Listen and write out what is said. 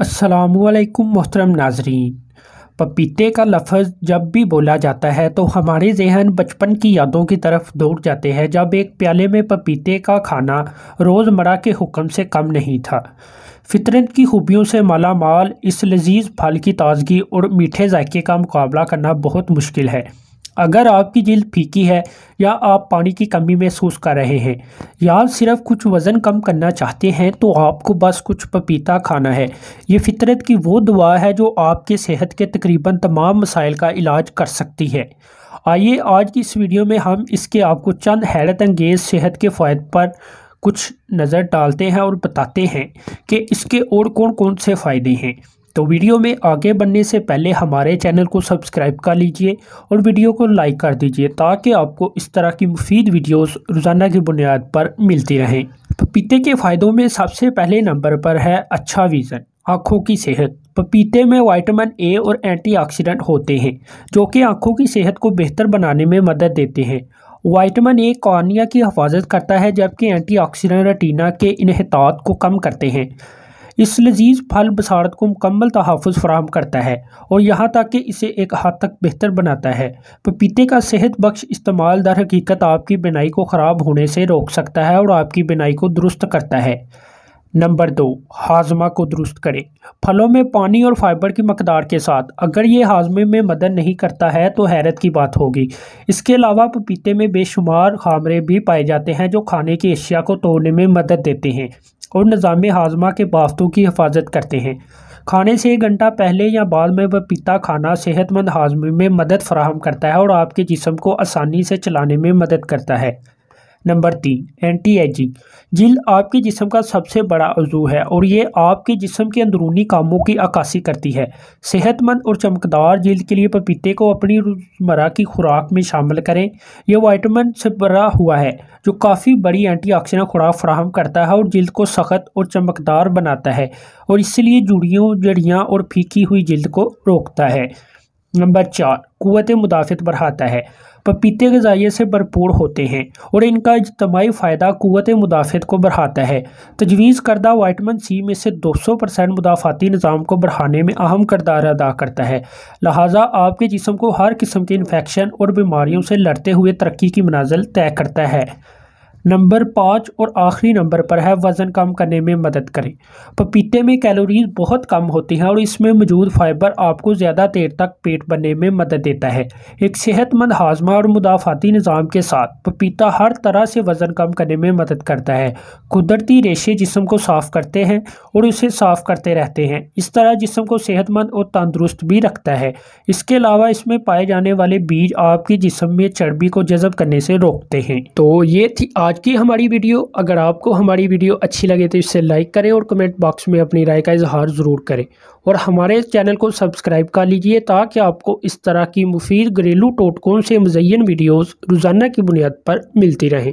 असलकुम मोहतरम नाजरीन। पपीते का लफ्ज़ जब भी बोला जाता है तो हमारे जहन बचपन की यादों की तरफ़ दौड़ जाते हैं, जब एक प्याले में पपीते का खाना रोज़मर्रा के हुक्म से कम नहीं था। फितरत की खूबियों से माला माल इस लजीज फल की ताजगी और मीठे जायके का मुकाबला करना बहुत मुश्किल है। अगर आपकी जिल्द फीकी है या आप पानी की कमी महसूस कर रहे हैं या आप सिर्फ़ कुछ वज़न कम करना चाहते हैं तो आपको बस कुछ पपीता खाना है। ये फितरत की वो दुआ है जो आपके सेहत के तकरीबन तमाम मसाइल का इलाज कर सकती है। आइए आज की इस वीडियो में हम इसके आपको चंद हैरत अंगेज़ सेहत के फ़ायद पर कुछ नज़र डालते हैं और बताते हैं कि इसके और कौन कौन से फ़ायदे हैं। तो वीडियो में आगे बढ़ने से पहले हमारे चैनल को सब्सक्राइब कर लीजिए और वीडियो को लाइक कर दीजिए ताकि आपको इस तरह की मुफीद वीडियोस रोज़ाना की बुनियाद पर मिलती रहें। पपीते के फ़ायदों में सबसे पहले नंबर पर है अच्छा विज़न, आँखों की सेहत। पपीते में वाइटामिन ए और एंटीऑक्सीडेंट होते हैं, जो कि आँखों की सेहत को बेहतर बनाने में मदद देते हैं। वाइटामिन ए कॉर्निया की हफाजत करता है, जबकि एंटीऑक्सीडेंट रेटिना के इनहतात को कम करते हैं। इस लजीज फल बसारत को मुकम्मल तहफ़ फ्राहम करता है और यहाँ तक कि इसे एक हद तक बेहतर बनाता है। पपीते का सेहत बख्श इस्तेमाल दर हकीकत आपकी बिनाई को ख़राब होने से रोक सकता है और आपकी बिनाई को दुरुस्त करता है। नंबर दो, हाजमा को दुरुस्त करें। फलों में पानी और फाइबर की मकदार के साथ, अगर ये हाजमे में मदद नहीं करता है तो हैरत की बात होगी। इसके अलावा पपीते में बेशुमार खामरे भी पाए जाते हैं, जो खाने की अशिया को तोड़ने में मदद देते हैं और निज़ाम हाजमा के बाफ्तों की हिफाजत करते हैं। खाने से एक घंटा पहले या बाद में पपीता खाना सेहतमंद हाजमे में मदद फराहम करता है और आपके जिसम को आसानी से चलाने में मदद करता है। नंबर तीन एंटी एजिंग जिल्द आपके जिसम का सबसे बड़ा अजू है और ये आपके जिसम के अंदरूनी कामों की अक्सी करती है। सेहतमंद और चमकदार जिल्द के लिए पपीते को अपनी रोज़मर्रा की खुराक में शामिल करें। यह वाइटामिन से भरा हुआ है, जो काफ़ी बड़ी एंटीऑक्सीडेंट खुराक फ्राहम करता है और जिल्द को सख्त और चमकदार बनाता है और इसलिए जुड़ियों, जड़ियाँ और फीकी हुई जिल्द को रोकता है। नंबर चार कुत मुदाफ़त बढ़ाता है। पपीते गजाइए से भरपूर होते हैं और इनका इजतमाही फ़ायदा क़वत मुदाफ़त को बढ़ाता है। तजवीज़ करदा वाइटमिन सी में से 200 परसेंट मुदाफ़ाती निज़ाम को बढ़ाने में अहम करदार अदा करता है। लिहाजा आपके जिसम को हर किस्म के इन्फेक्शन और बीमारियों से लड़ते हुए तरक्की की मनाजिल तय करता है। नंबर पाँच और आखिरी नंबर पर है, वज़न कम करने में मदद करें। पपीते में कैलोरीज बहुत कम होती हैं और इसमें मौजूद फाइबर आपको ज़्यादा देर तक पेट बनने में मदद देता है। एक सेहतमंद हाजमा और मुदाफ़ाती निज़ाम के साथ, पपीता हर तरह से वज़न कम करने में मदद करता है। कुदरती रेशे जिसम को साफ़ करते हैं और उसे साफ़ करते रहते हैं। इस तरह जिसम को सेहतमंद और तंदुरुस्त भी रखता है। इसके अलावा इसमें पाए जाने वाले बीज आपके जिसम में चर्बी को जज़ब करने से रोकते हैं। तो ये थी आज की हमारी वीडियो, अगर आपको हमारी वीडियो अच्छी लगे तो इसे लाइक करें और कमेंट बॉक्स में अपनी राय का इजहार ज़रूर करें। और हमारे चैनल को सब्सक्राइब कर लीजिए ताकि आपको इस तरह की मुफीद घरेलू टोटकों से मुजैन वीडियोज़ रोज़ाना की बुनियाद पर मिलती रहें।